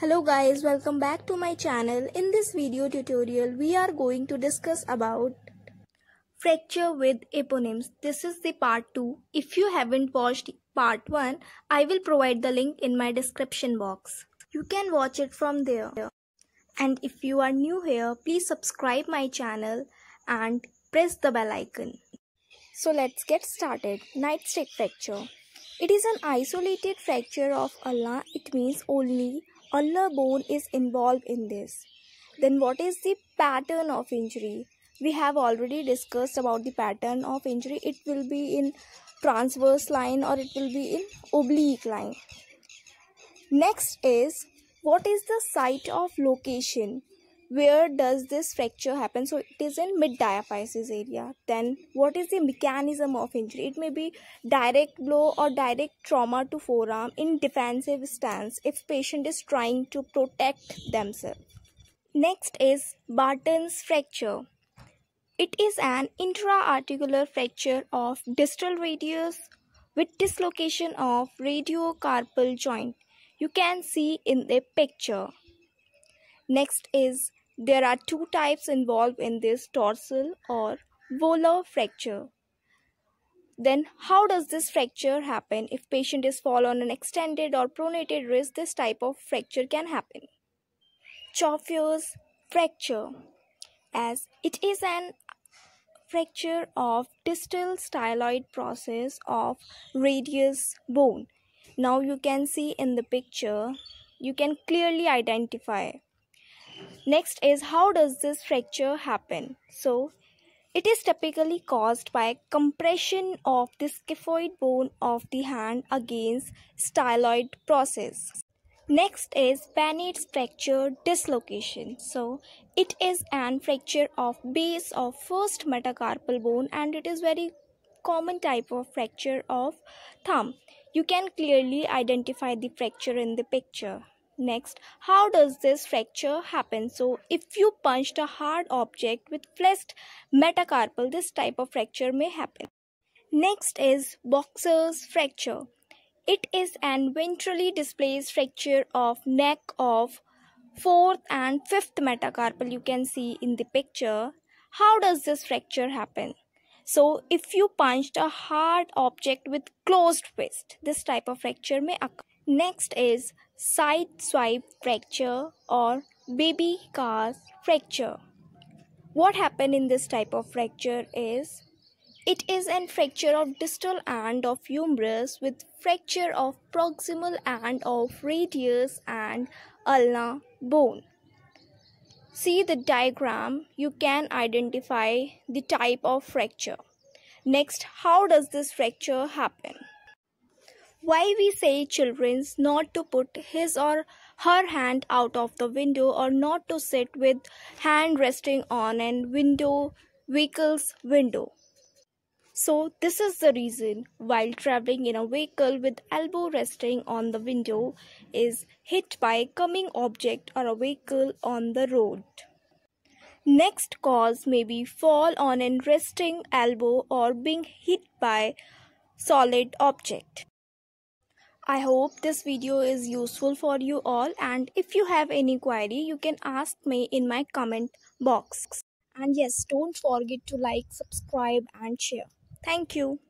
Hello guys, welcome back to my channel. In this video tutorial, we are going to discuss about fracture with eponyms. This is the part 2. If you haven't watched part 1, I will provide the link in my description box. You can watch it from there. And if you are new here, please subscribe my channel and press the bell icon. So let's get started. Nightstick fracture. It is an isolated fracture of a ulna. It means only ulnar bone is involved in this. Then what is the pattern of injury? We have already discussed about the pattern of injury. It will be in transverse line or it will be in oblique line. Next is what is the site of location? Where does this fracture happen? So it is in mid diaphysis area. Then what is the mechanism of injury? It may be direct blow or direct trauma to forearm in defensive stance if patient is trying to protect themselves. Next is barton's fracture. It is an intra-articular fracture of distal radius with dislocation of radiocarpal joint. You can see in the picture. Next is there are two types involved in this dorsal or volar fracture. Then how does this fracture happen? If patient is fall on an extended or pronated wrist, this type of fracture can happen. Chauffeur's fracture as it is an fracture of distal styloid process of radius bone. Now you can see in the picture, you can clearly identify Next is how does this fracture happen? So it is typically caused by compression of the scaphoid bone of the hand against styloid process. Next is Bennett's fracture dislocation. So it is an fracture of base of first metacarpal bone and it is very common type of fracture of thumb. You can clearly identify the fracture in the picture. Next, how does this fracture happen? So, if you punched a hard object with flexed metacarpal, this type of fracture may happen. Next is boxer's fracture. It is an ventrally displaced fracture of neck of fourth and fifth metacarpal you can see in the picture. How does this fracture happen? So, if you punched a hard object with closed fist, this type of fracture may occur. Next is side swipe fracture or baby car fracture. What happened in this type of fracture is it is an fracture of distal end of humerus with fracture of proximal end of radius and ulna bone. See the diagram, you can identify the type of fracture. Next, how does this fracture happen? Why we say children's not to put his or her hand out of the window or not to sit with hand resting on an window vehicle's window. So this is the reason while traveling in a vehicle with elbow resting on the window is hit by coming object or a vehicle on the road. Next cause may be fall on an resting elbow or being hit by solid object. I hope this video is useful for you all and if you have any query you can ask me in my comment box. And yes, don't forget to like, subscribe and share. Thank you.